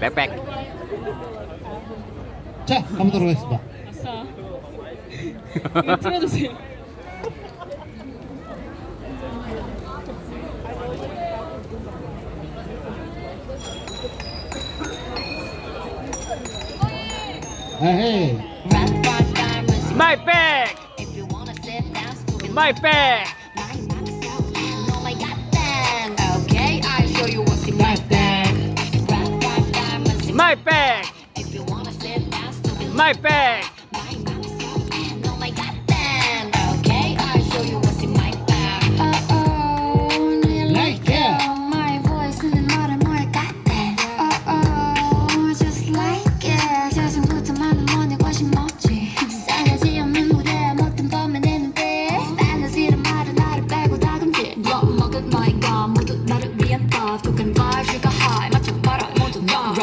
backpack. 자, 한번 들어보겠습니다. 아싸. 틀어주세요. 에헤이. My bag! My bag! My bag! My bag!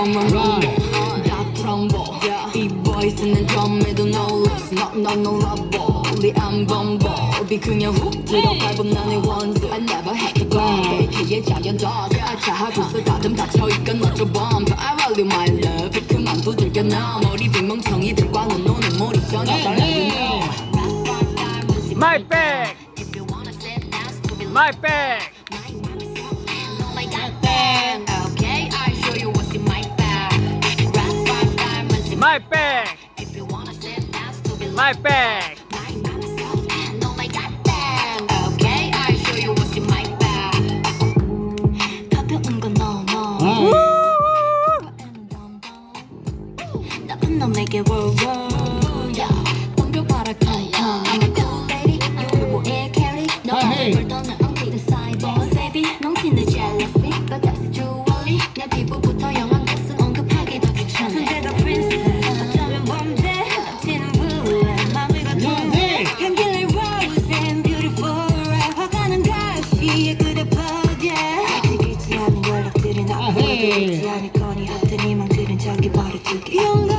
from a rumble That rumble Big boys in the drum에도 no less Not not no rubble 우리 안 범벅이 그냥 훅 들어가본 나의 원수 I never had to go 베이키의 작은 dog. 아차하고 쓰다듬 닫혀있건 너저 bomb I value my love 그만 머리 빈멍청이들과 넌 노는 머리 전혀 My bag! My bag! My bag. My bag.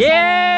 耶！